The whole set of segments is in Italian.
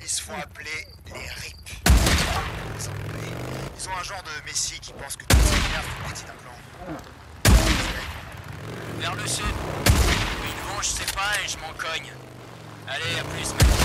Ils se font appeler les RIP. Ils ont un genre de messie qui pense que toutes ces merdes font partie d'un plan. Vers le sud. Vont, je sais pas et je m'en cogne. Allez, à plus, mec.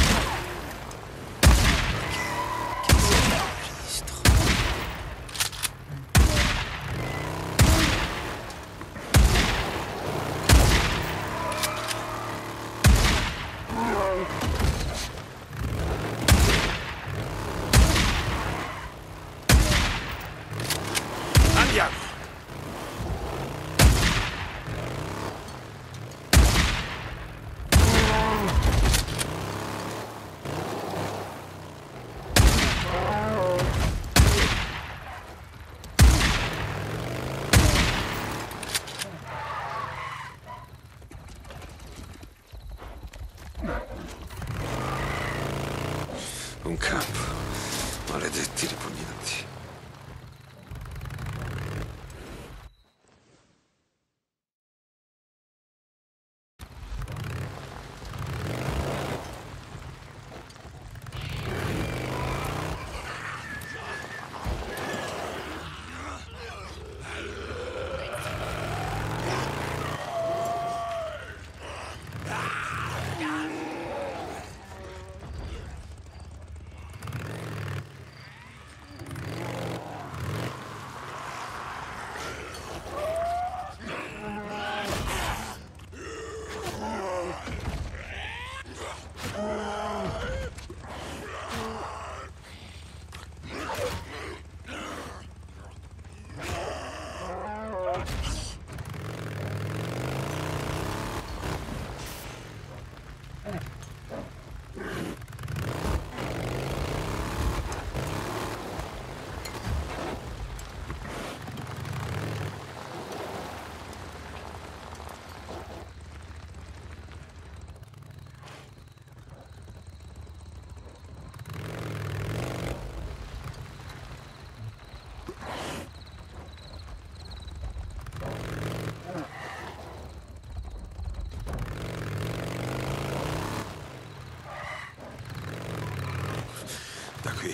Da qui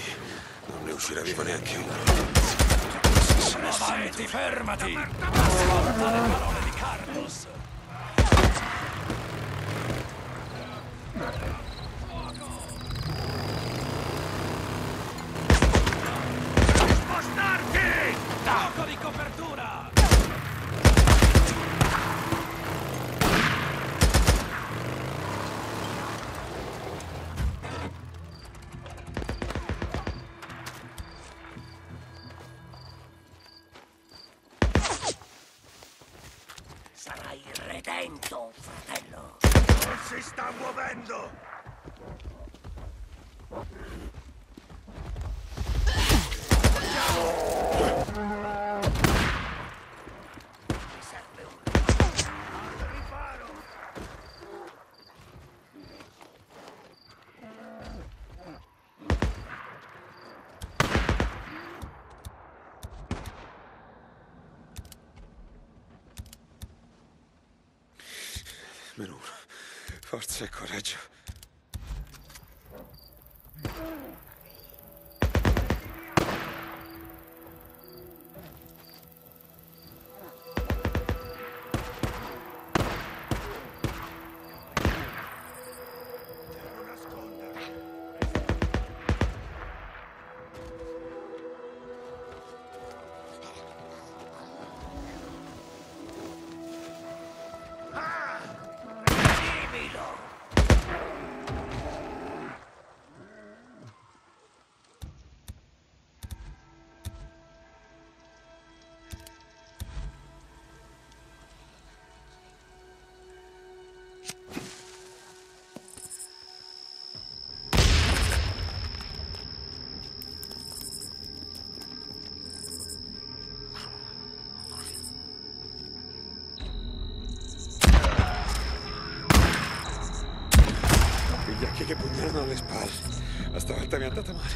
non ne uscirà vivo neanche uno. Avanti, fermati! Ascolta le parole di Carlos! Redento, fratello. Non si sta muovendo! Meno uno. Forza e coraggio. ya que hay que puñal no les pares. Hasta falta me andata madre.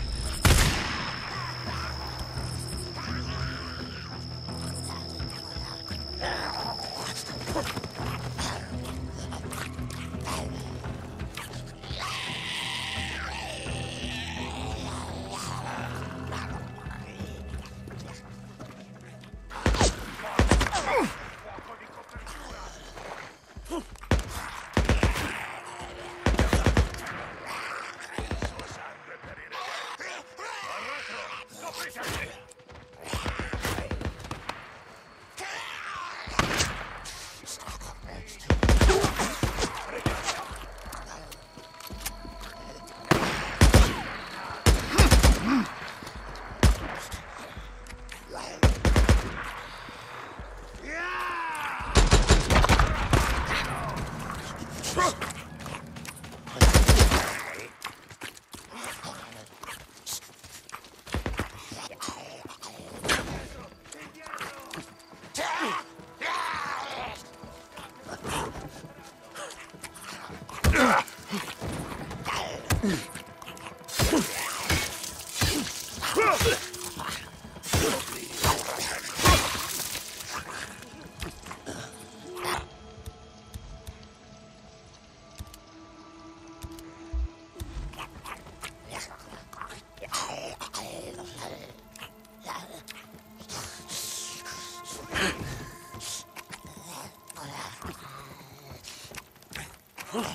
Sono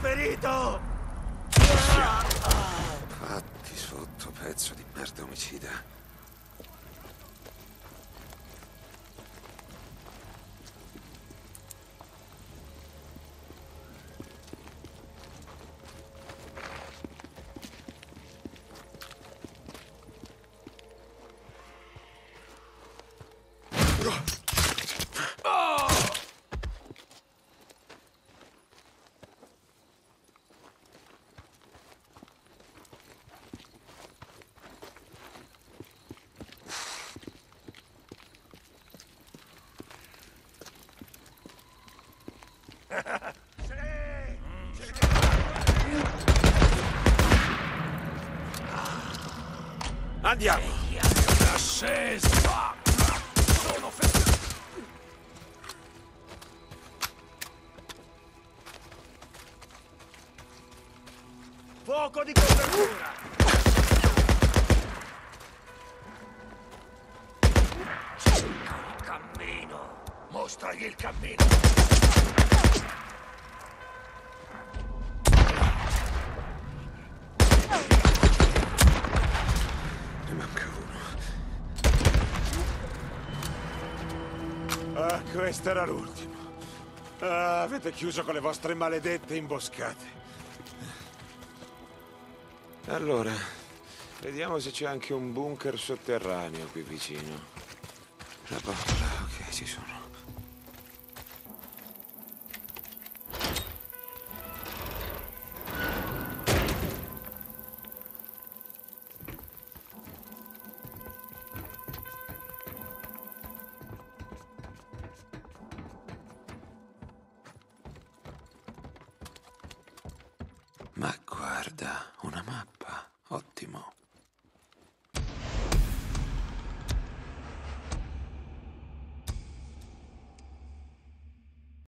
ferito! Fatti sotto, pezzo di merda omicida. Andiamo! Ascesa! Sono ferito! Fuoco di copertura! Il cammino! Mostragli il cammino! Ah, questo era l'ultimo. Ah, avete chiuso con le vostre maledette imboscate. Allora, vediamo se c'è anche un bunker sotterraneo qui vicino. La botola, ok, ci sono. Guarda, una mappa. Ottimo.